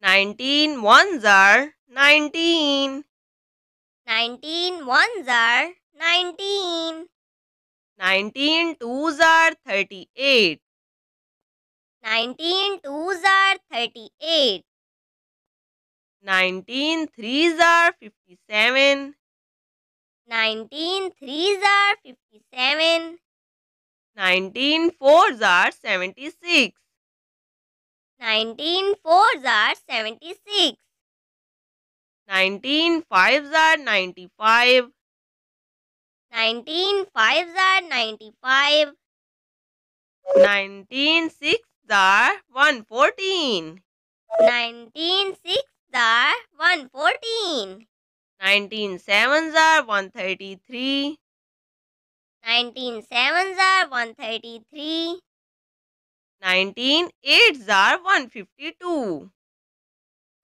Nineteen ones are nineteen. Nineteen ones are nineteen. Nineteen twos are thirty-eight. Nineteen twos are thirty-eight. Nineteen threes are fifty-seven. Nineteen threes are fifty-seven. Nineteen fours are seventy-six. Nineteen fours are seventy-six. Nineteen fives are ninety-five. Nineteen fives are ninety-five. Nineteen sixes are one fourteen. Nineteen sixes are one fourteen. Nineteen sevens are one thirty-three. Nineteen sevens are one thirty-three. Nineteen eights are one fifty-two.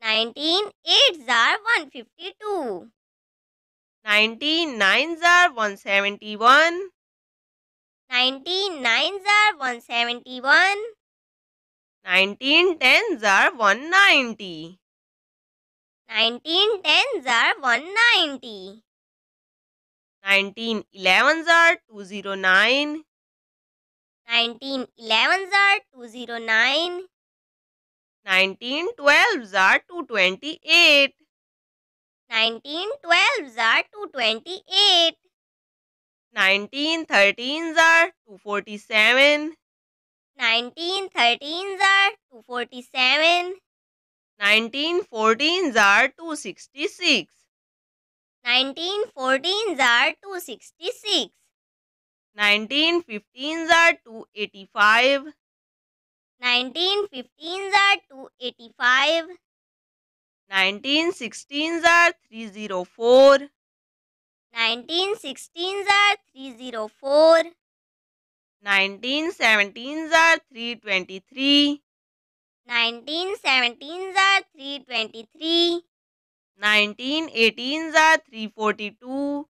Nineteen eights are one fifty-two. Nineteen nines are one seventy-one. Nineteen nines are one seventy-one. Nineteen tens are one ninety. Nineteen tens are one ninety. Nineteen elevens are two zero nine. Nineteen elevens are two zero nine. Nineteen twelves are two twenty-eight. Nineteen twelves are two twenty-eight. Nineteen thirteens are two forty-seven. Nineteen thirteens are two forty-seven. Nineteen fourteens are two sixty-six. Nineteen fourteens are two sixty-six. Nineteen fifteens are two eighty five. Nineteen fifteens are two eighty five. Nineteen sixteens are three zero four. Nineteen sixteens are three zero four. Nineteen seventeens are three twenty three. Nineteen seventeens are three twenty three. Nineteen eighteens are three forty two.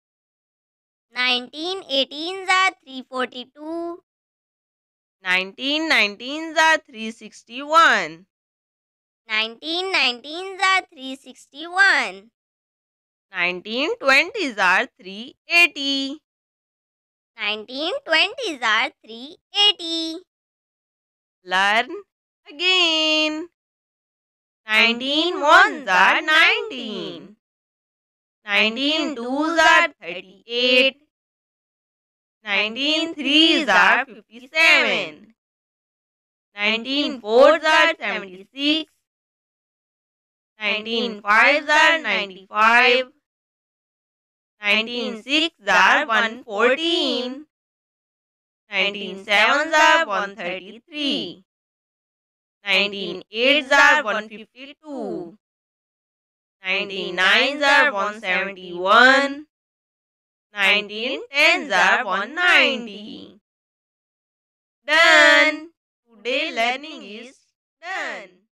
19 18s are three forty-two. Nineteen nineteens are 361. 19 are 361. 19 are three eighty. Nineteen twenties are 380. Learn again. 19 are 19. 19 are 38. Nineteen threes are fifty-seven. Nineteen fours are seventy-six. Nineteen fives are ninety-five. Nineteen sixes are one fourteen. Nineteen sevens are one thirty-three. Nineteen eights are one fifty-two. Nineteen nines are one seventy-one. Nineteen tens are one ninety. Done. Today learning is done.